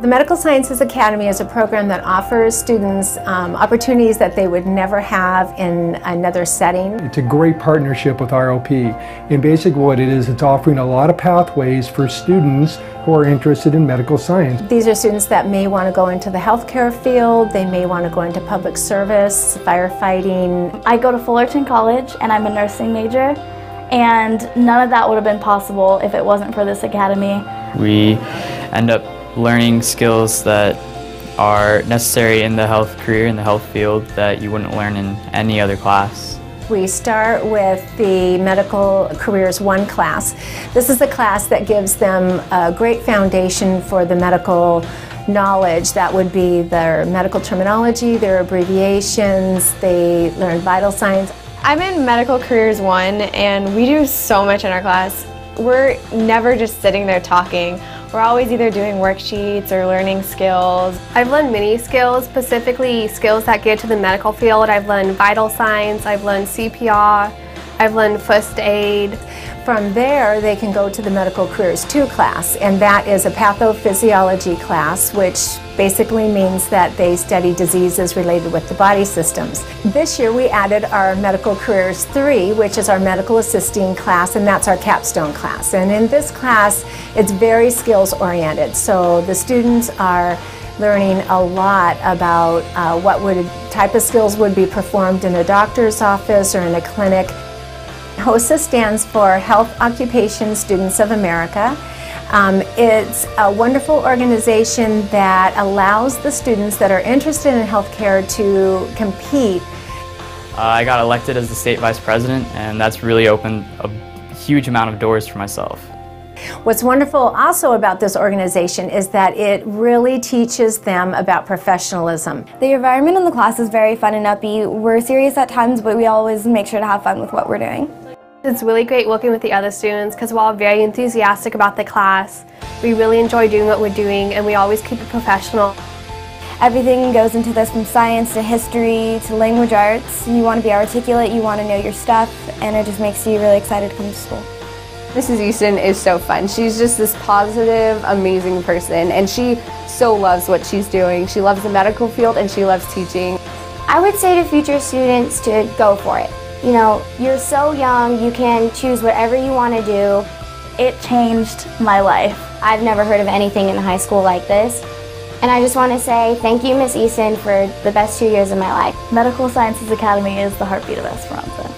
The Medical Sciences Academy is a program that offers students um, opportunities that they would never have in another setting. It's a great partnership with ROP. And basically what it is, it's offering a lot of pathways for students who are interested in medical science. These are students that may want to go into the healthcare field, they may want to go into public service, firefighting. I go to Fullerton College and I'm a nursing major and none of that would have been possible if it wasn't for this academy. We end up learning skills that are necessary in the health career, in the health field, that you wouldn't learn in any other class. We start with the Medical Careers 1 class. This is a class that gives them a great foundation for the medical knowledge. That would be their medical terminology, their abbreviations, they learn vital signs. I'm in Medical Careers 1 and we do so much in our class. We're never just sitting there talking. We're always either doing worksheets or learning skills. I've learned many skills, specifically skills that get to the medical field. I've learned vital signs, I've learned CPR, I've learned first aid. From there, they can go to the Medical Careers 2 class, and that is a pathophysiology class, which basically means that they study diseases related with the body systems. This year, we added our Medical Careers 3, which is our medical assisting class, and that's our capstone class. And in this class, it's very skills oriented. So the students are learning a lot about uh, what would type of skills would be performed in a doctor's office or in a clinic HOSA stands for Health Occupation Students of America. Um, it's a wonderful organization that allows the students that are interested in healthcare to compete. Uh, I got elected as the state vice president and that's really opened a huge amount of doors for myself. What's wonderful also about this organization is that it really teaches them about professionalism. The environment in the class is very fun and upbeat. We're serious at times, but we always make sure to have fun with what we're doing. It's really great working with the other students because we're all very enthusiastic about the class. We really enjoy doing what we're doing and we always keep it professional. Everything goes into this from science to history to language arts. You want to be articulate, you want to know your stuff, and it just makes you really excited to come to school. Mrs. Easton is so fun. She's just this positive, amazing person, and she so loves what she's doing. She loves the medical field and she loves teaching. I would say to future students to go for it. You know, you're so young, you can choose whatever you want to do. It changed my life. I've never heard of anything in high school like this. And I just want to say thank you, Miss Easton, for the best two years of my life. Medical Sciences Academy is the heartbeat of Esperanza.